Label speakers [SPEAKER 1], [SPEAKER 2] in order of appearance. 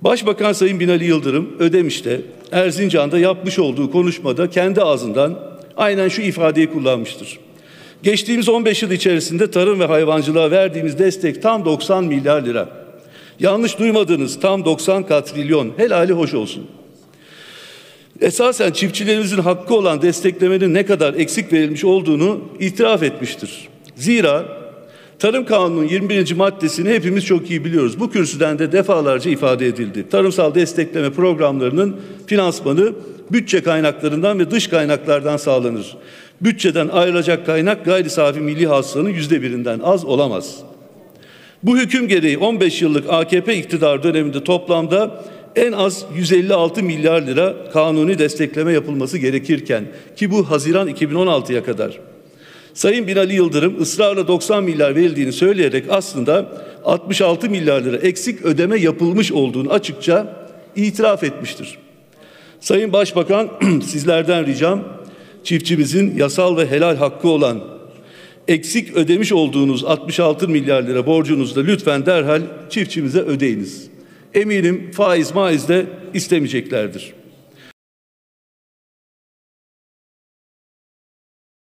[SPEAKER 1] Başbakan Sayın Binali Yıldırım Ödemiş'te Erzincan'da yapmış olduğu konuşmada kendi ağzından aynen şu ifadeyi kullanmıştır. Geçtiğimiz 15 yıl içerisinde tarım ve hayvancılığa verdiğimiz destek tam 90 milyar lira. Yanlış duymadınız tam 90 katrilyon. Helali hoş olsun. Esasen çiftçilerimizin hakkı olan desteklemenin ne kadar eksik verilmiş olduğunu itiraf etmiştir. Zira Tarım Kanunu'nun 21. maddesini hepimiz çok iyi biliyoruz. Bu kürsüden de defalarca ifade edildi. Tarımsal destekleme programlarının finansmanı bütçe kaynaklarından ve dış kaynaklardan sağlanır. Bütçeden ayrılacak kaynak gayri safi milli hasılanın yüzde birinden az olamaz. Bu hüküm gereği 15 yıllık AKP iktidar döneminde toplamda en az 156 milyar lira kanuni destekleme yapılması gerekirken ki bu Haziran 2016'ya kadar. Sayın Binali Yıldırım ısrarla 90 milyar verildiğini söyleyerek aslında 66 milyar lira eksik ödeme yapılmış olduğunu açıkça itiraf etmiştir. Sayın Başbakan sizlerden ricam çiftçimizin yasal ve helal hakkı olan eksik ödemiş olduğunuz 66 milyar lira borcunuzu da lütfen derhal çiftçimize ödeyiniz. Eminim faiz maiz de istemeyeceklerdir.